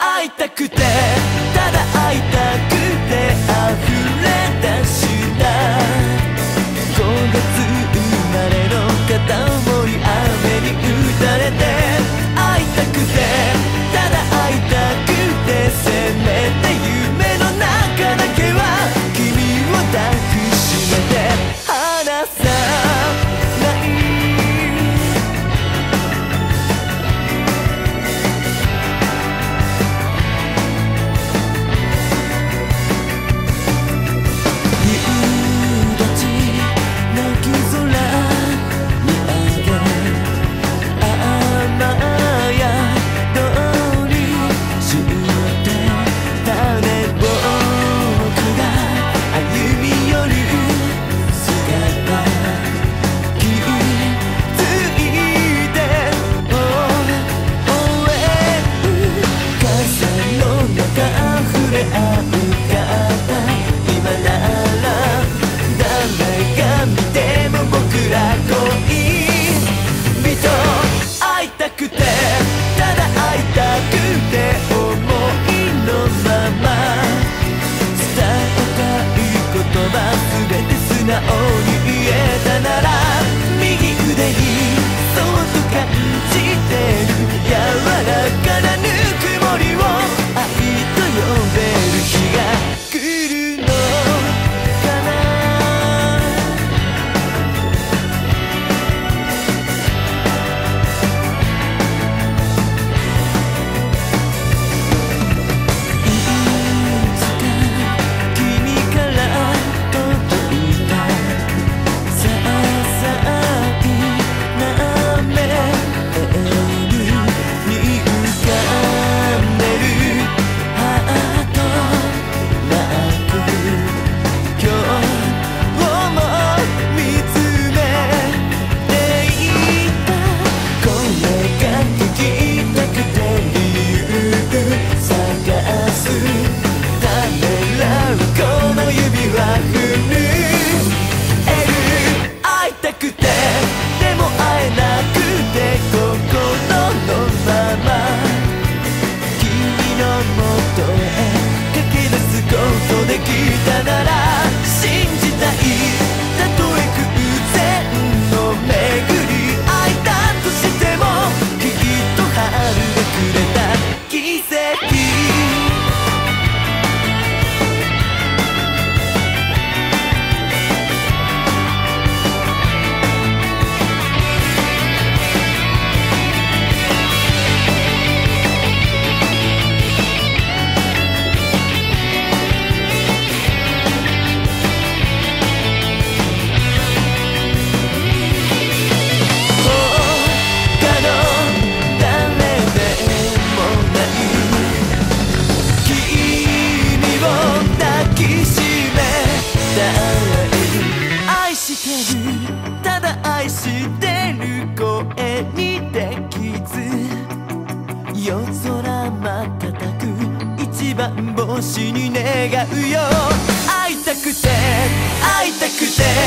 会いたくて。一番星に願うよ。会いたくて会いたくて。